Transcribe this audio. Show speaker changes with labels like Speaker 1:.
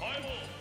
Speaker 1: I will.